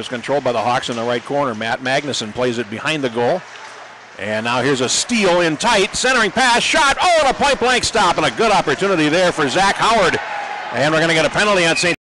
is controlled by the Hawks in the right corner. Matt Magnuson plays it behind the goal. And now here's a steal in tight, centering pass, shot. Oh, and a point blank stop, and a good opportunity there for Zach Howard. And we're going to get a penalty on St.